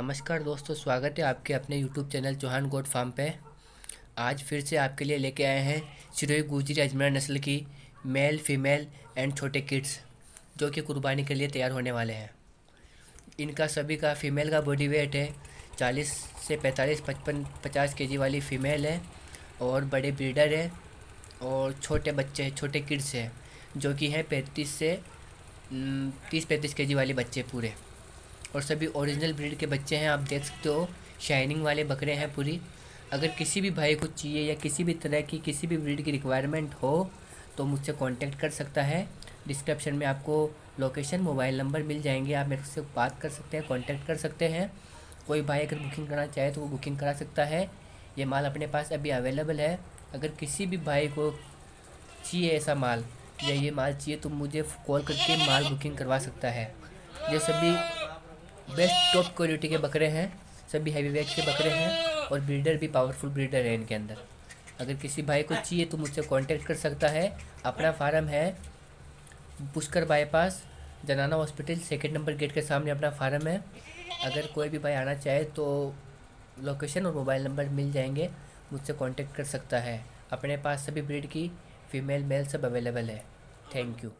नमस्कार दोस्तों, स्वागत है आपके अपने YouTube channel Chauhan goat farm पे। आज फिर से आपके लिए लेके आए हैं चिरोई गुजरी अजमेर नस्ल की मेल फीमेल एंड छोटे किड्स जो कि कुर्बानी के लिए तैयार होने वाले हैं। इनका सभी का फीमेल का बॉडी वेट है, चालीस से पैंतालीस, पचपन, पचास के वाली फ़ीमेल है और बड़े ब्रीडर है और छोटे बच्चे हैं छोटे किड्स हैं, जो कि हैं पैंतीस से तीस, पैंतीस के वाले बच्चे पूरे। और सभी ओरिजिनल ब्रीड के बच्चे हैं, आप देख सकते हो शाइनिंग वाले बकरे हैं पूरी। अगर किसी भी भाई को चाहिए या किसी भी तरह की, किसी भी ब्रीड की रिक्वायरमेंट हो तो मुझसे कांटेक्ट कर सकता है। डिस्क्रिप्शन में आपको लोकेशन मोबाइल नंबर मिल जाएँगे, आप मेरे से बात कर सकते हैं कांटेक्ट कर सकते हैं। कोई भाई अगर बुकिंग करना चाहे तो वो बुकिंग करा सकता है। ये माल अपने पास अभी अवेलेबल है। अगर किसी भी भाई को चाहिए ऐसा माल, या ये माल चाहिए तो मुझे कॉल करके माल बुकिंग करवा सकता है। ये सभी बेस्ट टॉप क्वालिटी के बकरे हैं, सभी हैवी वेट के बकरे हैं और ब्रीडर भी पावरफुल ब्रीडर है इनके अंदर। अगर किसी भाई को चाहिए तो मुझसे कांटेक्ट कर सकता है। अपना फार्म है पुष्कर बाईपास जनाना हॉस्पिटल सेकेंड नंबर गेट के सामने अपना फार्म है। अगर कोई भी भाई आना चाहे तो लोकेशन और मोबाइल नंबर मिल जाएँगे, मुझसे कांटेक्ट कर सकता है। अपने पास सभी ब्रीड की फ़ीमेल मेल सब अवेलेबल है। Thank you